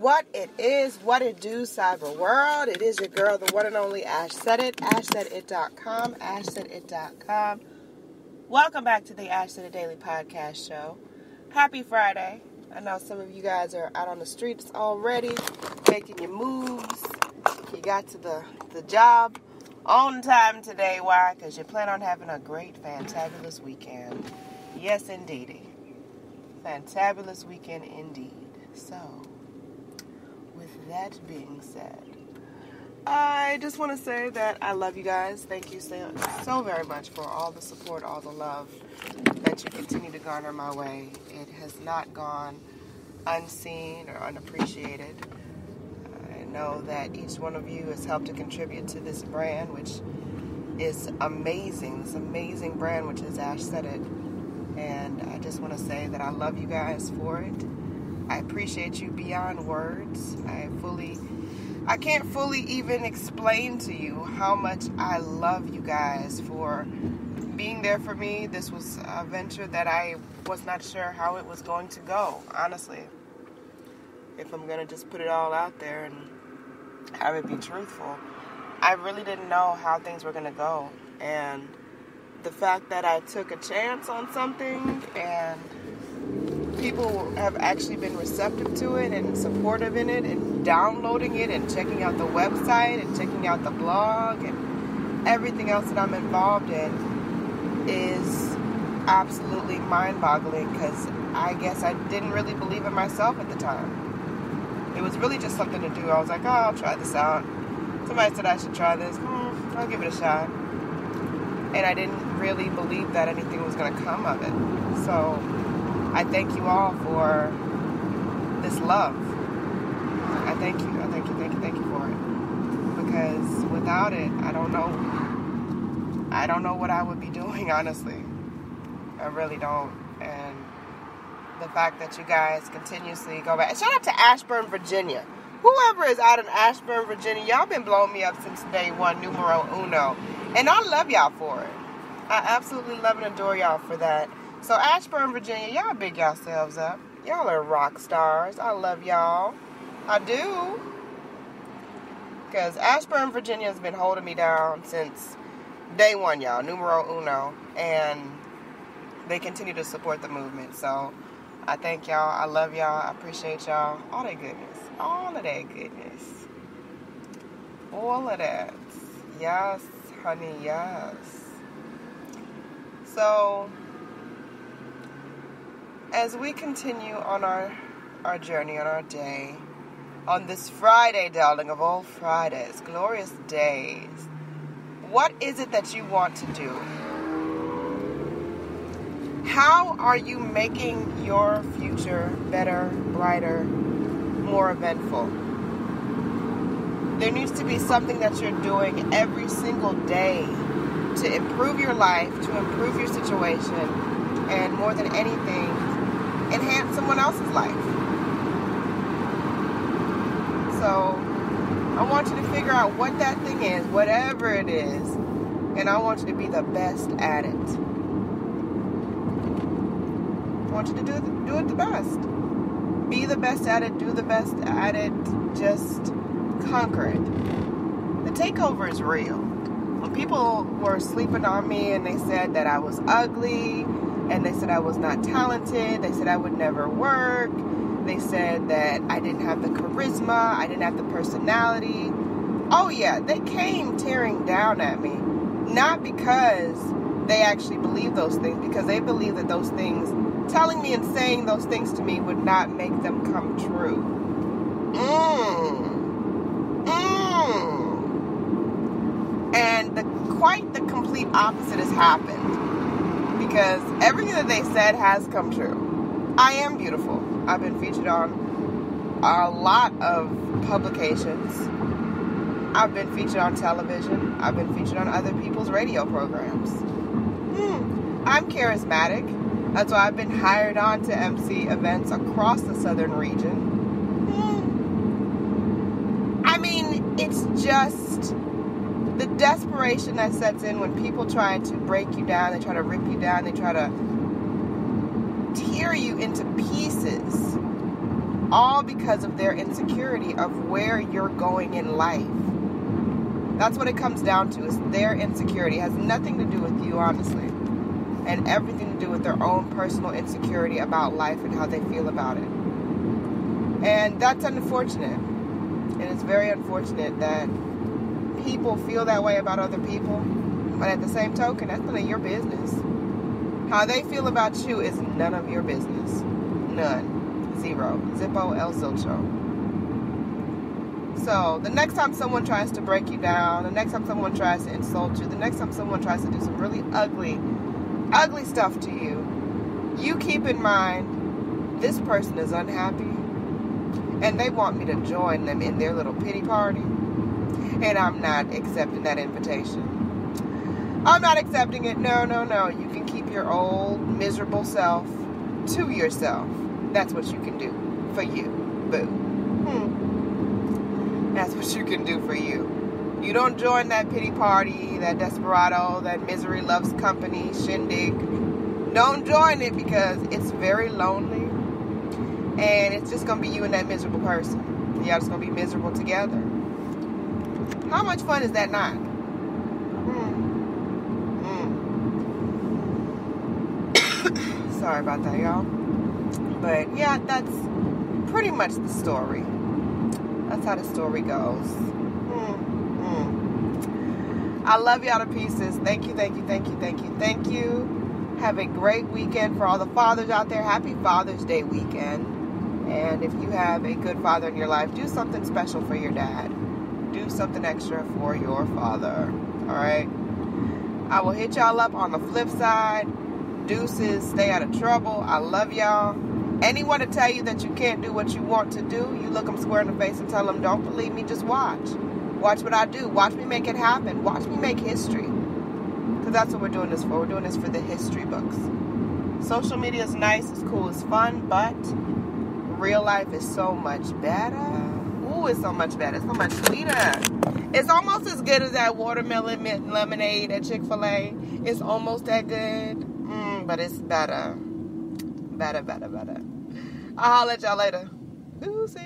what it is, what it do, cyber world. It is your girl, the one and only Ash Said It, ashsaidit.com, ashsaidit.com. Welcome back to the Ash Said It Daily Podcast Show. Happy Friday. I know some of you guys are out on the streets already, making your moves. You got to the, the job on time today. Why? Because you plan on having a great, fantabulous weekend. Yes, indeedy. Fantabulous weekend indeed. So, that being said, I just want to say that I love you guys. Thank you so, so very much for all the support, all the love that you continue to garner my way. It has not gone unseen or unappreciated. I know that each one of you has helped to contribute to this brand, which is amazing. This amazing brand, which is Ash Said It. And I just want to say that I love you guys for it. I appreciate you beyond words. I fully, I can't fully even explain to you how much I love you guys for being there for me. This was a venture that I was not sure how it was going to go, honestly. If I'm going to just put it all out there and have it be truthful, I really didn't know how things were going to go. And the fact that I took a chance on something and people have actually been receptive to it and supportive in it and downloading it and checking out the website and checking out the blog and everything else that I'm involved in is absolutely mind boggling because I guess I didn't really believe in myself at the time. It was really just something to do. I was like, oh, I'll try this out. Somebody said I should try this. Hmm, I'll give it a shot. And I didn't really believe that anything was going to come of it. So I thank you all for this love. I thank you. I thank you. Thank you. Thank you for it. Because without it, I don't know. I don't know what I would be doing. Honestly, I really don't. And the fact that you guys continuously go back. Shout out to Ashburn, Virginia. Whoever is out in Ashburn, Virginia, y'all been blowing me up since day one, numero uno. And I love y'all for it. I absolutely love and adore y'all for that. So Ashburn, Virginia, y'all big yourselves up. Y'all are rock stars. I love y'all. I do. Because Ashburn, Virginia has been holding me down since day one, y'all. Numero uno. And they continue to support the movement. So I thank y'all. I love y'all. I appreciate y'all. All that goodness. All of that goodness. All of that. Yes, honey, yes. So as we continue on our, our journey, on our day, on this Friday, darling, of all Fridays, glorious days, what is it that you want to do? How are you making your future better, brighter, more eventful? There needs to be something that you're doing every single day to improve your life, to improve your situation, and more than anything, enhance someone else's life. So I want you to figure out what that thing is, whatever it is, and I want you to be the best at it. I want you to do, do it the best. Be the best at it, do the best at it, just conquer it. The takeover is real. When people were sleeping on me and they said that I was ugly, and they said I was not talented. They said I would never work. They said that I didn't have the charisma, I didn't have the personality. Oh, yeah, they came tearing down at me. Not because they actually believe those things, because they believe that those things, telling me and saying those things to me, would not make them come true. Mmm. Mmm. And the, quite the complete opposite has happened because everything that they said has come true. I am beautiful. I've been featured on a lot of publications. I've been featured on television. I've been featured on other people's radio programs. Hmm. I'm charismatic. That's why I've been hired on to MC events across the southern region. Hmm. I mean, it's just the desperation that sets in when people try to break you down, they try to rip you down, they try to tear you into pieces. all because of their insecurity of where you're going in life. That's what it comes down to is their insecurity. It has nothing to do with you, honestly. And everything to do with their own personal insecurity about life and how they feel about it. And that's unfortunate. And it's very unfortunate that people feel that way about other people. But at the same token, that's none of your business. How they feel about you is none of your business. None. Zero. Zippo El Zilcho. So the next time someone tries to break you down, the next time someone tries to insult you, the next time someone tries to do some really ugly, ugly stuff to you, you keep in mind this person is unhappy and they want me to join them in their little pity party. And I'm not accepting that invitation. I'm not accepting it. No, no, no. You can keep your old miserable self to yourself. That's what you can do for you. Boo. Hmm. That's what you can do for you. You don't join that pity party, that desperado, that misery loves company shindig. Don't join it because it's very lonely and it's just gonna be you and that miserable person. Y'all just gonna be miserable together. How much fun is that not? Mm. Mm. Sorry about that, y'all. But yeah, that's pretty much the story. That's how the story goes. Mm. I love y'all to pieces. Thank you, thank you, thank you, thank you, thank you. Have a great weekend for all the fathers out there. Happy Father's Day weekend. And if you have a good father in your life, do something special for your dad. Do something extra for your father. All right. I will hit y'all up on the flip side. Deuces, stay out of trouble. I love y'all. Anyone to tell you that you can't do what you want to do, you look them square in the face and tell them, don't believe me, just watch. Watch what I do. Watch me make it happen. Watch me make history. Because that's what we're doing this for. We're doing this for the history books. Social media is nice, it's cool, it's fun, but real life is so much better. Ooh, it's so much better. So much sweeter. It's almost as good as that watermelon mint lemonade at Chick fil A. It's almost that good. Mm, but it's better. Better, better, better. I'll holler at y'all later. Deuces.